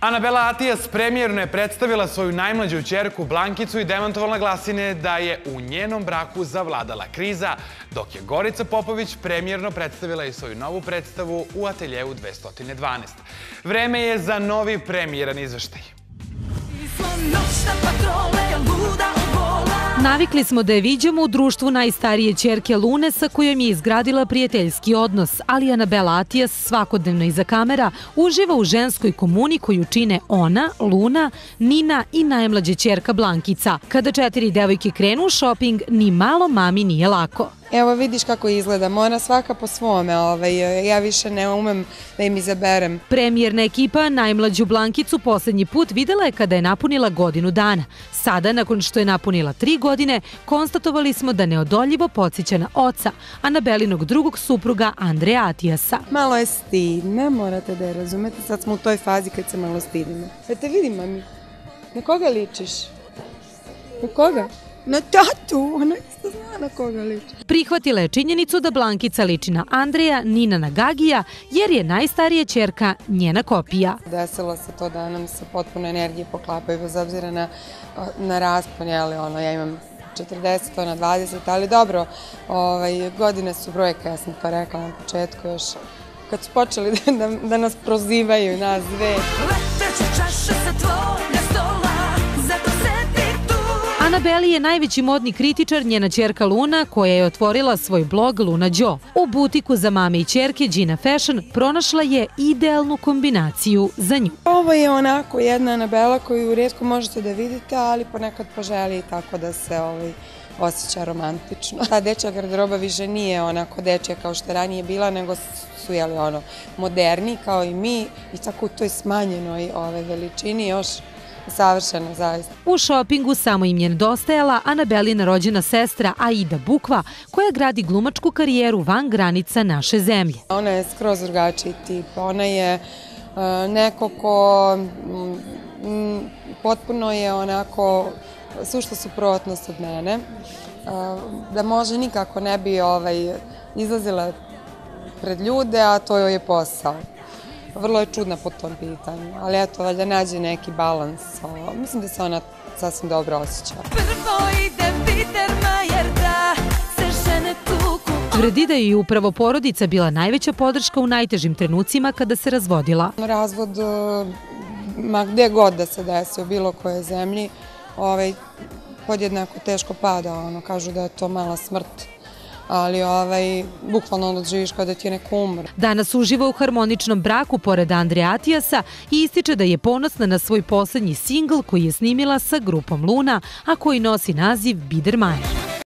Anabela Atijas premijerno je predstavila svoju najmlađu čerku Blankicu i demantovala glasine da je u njenom braku zavladala kriza, dok je Gorica Popović premijerno predstavila i svoju novu predstavu u ateljevu 212. Vreme je za novi premijeran izveštaj. Noćna Navikli smo da je viđamo u društvu najstarije čerke Lune sa kojom je izgradila prijateljski odnos, ali Anabela Atijas svakodnevno iza kamera uživa u ženskoj komuni koju čine ona, Luna, Nina i najmlađa čerka Blankica. Kada četiri devojke krenu u šoping, ni malo mami nije lako. Evo vidiš kako izgleda, mora svaka po svome, ovaj, ja više ne umem da im izaberem. Premijerna ekipa najmlađu Blankicu poslednji put videla je kada je napunila godinu dana. Sada, nakon što je napunila tri godine, konstatovali smo da neodoljivo podsjeća na oca, Anabelinog drugog supruga Andreja Atijasa. Malo je stidna, morate da je razumete, sad smo u toj fazi kad se malo stidimo. E te vidim, mami, na koga ličiš? Na koga? Na tatu, ona isto zna na koga liči. Prihvatila je činjenicu da Blankica liči na Andreja, Nina na Gagija, jer je najstarija čerka njena kopija. Desilo se to da nam se potpuno energije poklapaju, bez obzira na, na raspon, jeli, ono, ja imam 40, ona 20, ali dobro, ovaj, godine su brojka, ja sam to rekla na početku još, kad su počeli da, da, da nas prozivaju, nas dve. Leteće čaše sa tvoga Anabeli je najveći modni kritičar njena čerka Luna koja je otvorila svoj blog Luna Đo. U butiku za mame i čerke Gina Fashion pronašla je idealnu kombinaciju za nju. Ovo je onako jedna Anabela koju rijetko možete da vidite, ali ponekad poželi tako da se ovaj, osjeća romantično. Ta dečja garderoba više nije onako dečja kao što je ranije bila, nego su jeli, ono, moderni kao i mi i tako u toj smanjenoj ove, veličini još savršeno zaista. U šopingu samo im je nedostajala Anabelina rođena sestra Aida Bukva koja gradi glumačku karijeru van granica naše zemlje. Ona je skroz drugačiji tip, ona je uh, neko ko potpuno je onako sušta suprotnost od mene, uh, da može nikako ne bi ovaj, izlazila pred ljude, a to joj je posao. Vrlo je čudna po tom pitanju, ali eto, valjda nađe neki balans. Mislim da se ona sasvim dobro osjeća. Prvo ide Biedermajer da se žene tuku Tvrdi da je i upravo porodica bila najveća podrška u najtežim trenucima kada se razvodila. Razvod, ma gde god da se desi u bilo kojoj zemlji, ovaj, podjednako teško pada, ono, kažu da je to mala smrt ali ovaj, bukvalno ono živiš kao da ti je neko umr. Danas uživa u harmoničnom braku pored Andreja Atijasa i ističe da je ponosna na svoj poslednji singl koji je snimila sa grupom Luna, a koji nosi naziv Biedermeier.